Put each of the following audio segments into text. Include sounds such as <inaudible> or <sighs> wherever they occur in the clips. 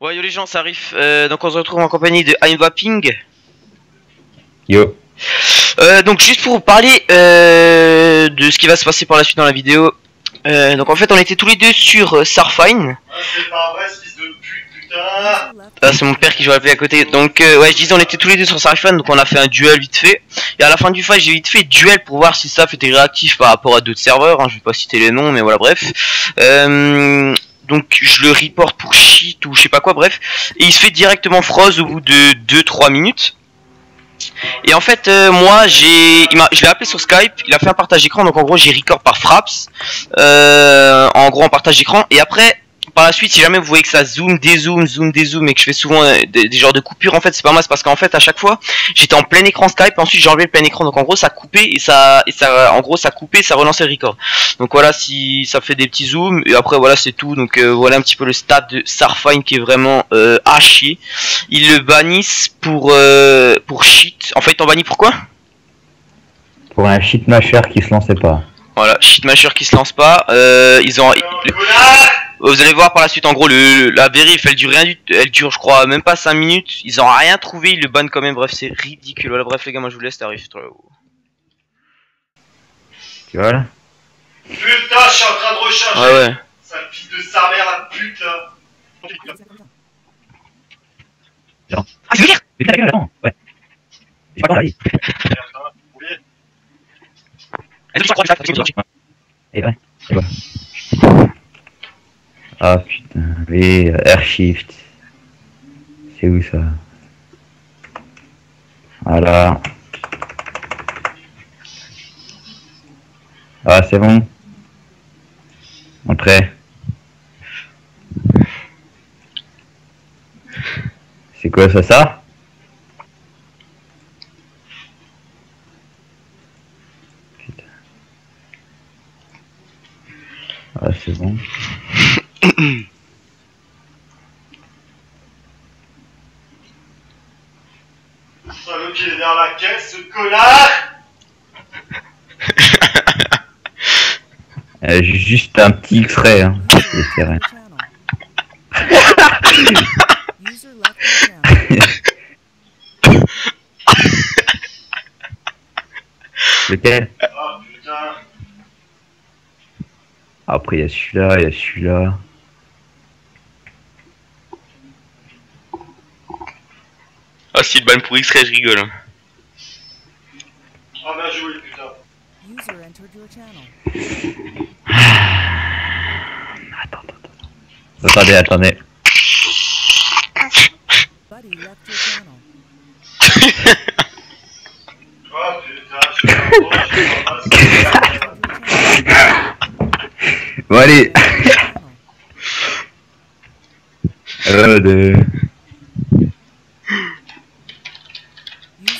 Ouais, yo les gens, ça arrive. Euh, donc on se retrouve en compagnie de I'm Vaping. Yo. Euh, donc juste pour vous parler euh, de ce qui va se passer par la suite dans la vidéo. Euh, donc en fait on était tous les deux sur euh, Sarfine. Ah, c'est pas vrai, ce fils de pute, putain Ah, c'est mon père qui joue à la à côté. Donc euh, ouais je disais on était tous les deux sur Sarfine donc on a fait un duel vite fait. Et à la fin du fight j'ai vite fait duel pour voir si ça était réactif par rapport à d'autres serveurs. Hein. Je vais pas citer les noms mais voilà bref. Euh, donc je le report pour shit ou je sais pas quoi bref. Et il se fait directement froze au bout de 2-3 minutes. Et en fait, euh, moi, j'ai, je l'ai appelé sur Skype. Il a fait un partage d'écran. Donc en gros, j'ai record par Fraps. Euh, en gros, en partage d'écran. Et après, par la suite, si jamais vous voyez que ça zoom, dézoom, zoom, dézoom, et que je fais souvent euh, des, des genres de coupures, en fait, c'est pas moi. C'est parce qu'en fait, à chaque fois, j'étais en plein écran Skype. Ensuite, j'ai enlevé le plein écran. Donc en gros, ça coupait et ça, et ça, en gros, ça coupait, ça relançait le record. Donc voilà, si ça fait des petits zooms. Et après, voilà, c'est tout. Donc euh, voilà un petit peu le stade de Sarfine qui est vraiment euh, à chier. Ils le bannissent pour euh, pour shit. En fait, ils banni pourquoi Pour un shit masher qui se lançait pas. Voilà, shit masher qui se lance pas. Euh, ils ont. Le Vous allez voir par la suite, en gros, le, la vérif, elle dure rien du, elle dure, je crois, même pas 5 minutes. Ils ont rien trouvé, ils le bannent quand même. Bref, c'est ridicule. Voilà, bref, les gars, moi je vous laisse, t'arrives. toi. Tu vois là Putain, je suis en train de recharger Ouais, ouais. De sa mère, la pute, là Ah, c'est dire Mais ta gueule, attends Ouais. J'ai pas compris. Merde, hein, oublié. Et ouais, et voilà. Ah euh, Airshift. C'est où ça? Voilà. Ah, c'est bon. Entrez. C'est quoi ça, ça? Putain. Ah, c'est bon. <coughs> <coughs> Salope, il est derrière la caisse, ce connard <laughs> Euh, ju- juste un petit X-ray, hein. <laughs> Lequel? Ah, putain Après, il y a celui-là, il y a celui-là. Si le ban pour X-Ray, je rigole. hein. Bien joué, putain User entered your channel. <sighs> Attends, attends, attends. Attendez, attendez. Buddy left your channel. <laughs> Putain, je suis en train <laughs> de Bon, allez. Channel. Euh, de... User left your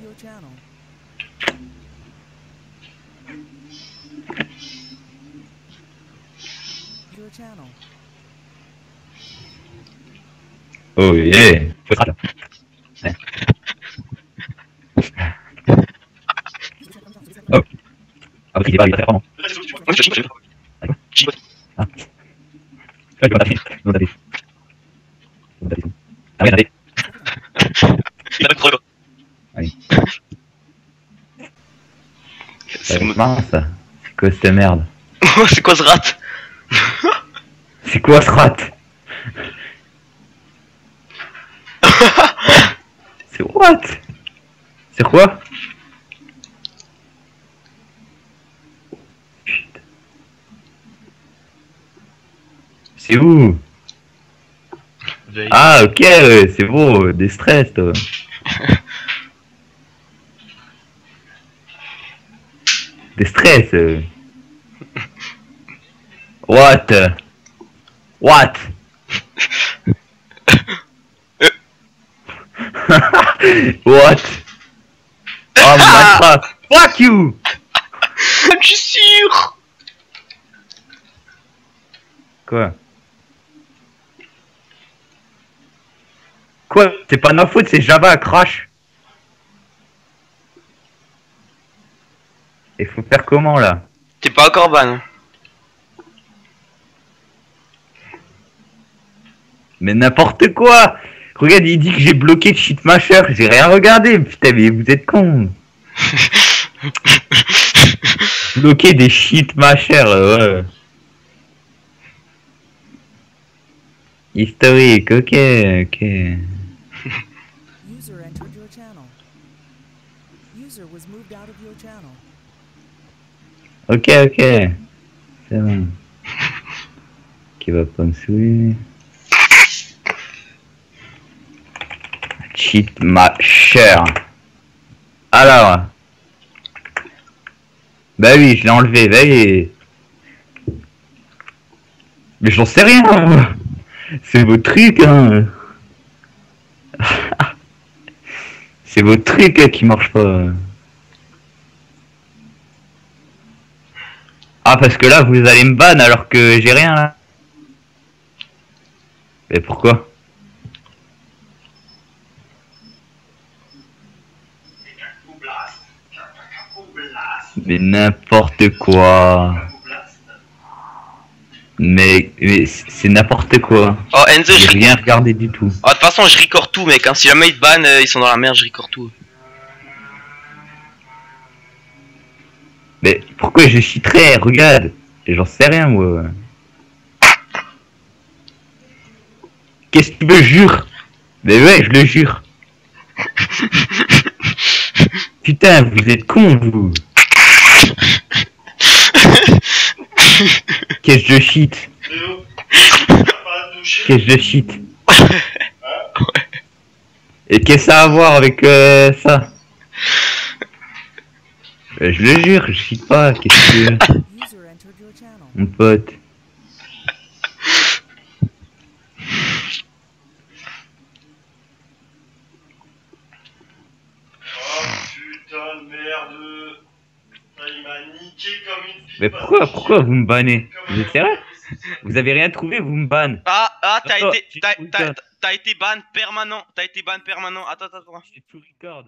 your channel. Your channel. oh yeah. Oh. Ah, qu'il est pas, il est très. C'est mince. C'est quoi cette merde <laughs> c'est quoi ce rat C'est quoi ce rat <laughs> C'est what C'est quoi C'est où Ah, ok, euh, c'est bon, euh, des stress, toi. <laughs> des stress. Euh. What? What? <laughs> What? Oh my ah fuck Fuck you. <laughs> Je suis sûr. Quoi? Quoi? C'est pas ma faute, c'est Java crash. Il faut faire comment là? T'es pas encore ban. Mais n'importe quoi Regarde, il dit que j'ai bloqué Cheatmasher, j'ai rien regardé, putain, mais vous êtes con <laughs> Bloquer des Cheatmasher, ouais. Historique, ok, ok. User was moved out of your channel. Ok, ok. C'est bon. <laughs> Qui va pas me saouler. Cheatmasher. Alors. Bah oui, je l'ai enlevé, bah oui. Mais j'en sais rien. <laughs> C'est vos trucs, hein. C'est vos trucs hein, qui marchent pas. Ah, parce que là, vous allez me ban alors que j'ai rien là. Mais pourquoi? Mais n'importe quoi. Mais, mais c'est n'importe quoi. Oh Enzo, je rien regardé du tout. Oh, de toute façon, je record tout, mec. Hein. Si jamais ils te ban, euh, ils sont dans la merde, je record tout. Mais pourquoi je chiterais? Regarde. J'en sais rien, moi. Qu'est-ce que tu veux, jure Mais ouais, je le jure. <laughs> Putain, vous êtes cons, vous. Qu'est-ce à toucher Qu'est-ce que je cheat Et qu'est-ce que ça a à voir avec euh, ça? Euh, Je le jure, je cheat pas. Qu'est-ce que <laughs> mon pote Oh putain de merde. Putain, il m'a niqué comme une pipe. Mais pourquoi, pourquoi vous me bannez Vous êtes sérieux Vous avez rien trouvé, vous me bannez. Ah, ah, t'as été, t'as, tout été ban permanent. T'as été ban permanent. Attends, attends, attends.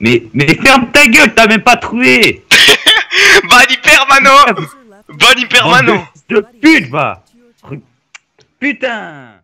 Mais, mais ferme ta gueule, t'as même pas trouvé <laughs> Ban permanent. User left. Ban permanent. De pute, va. Putain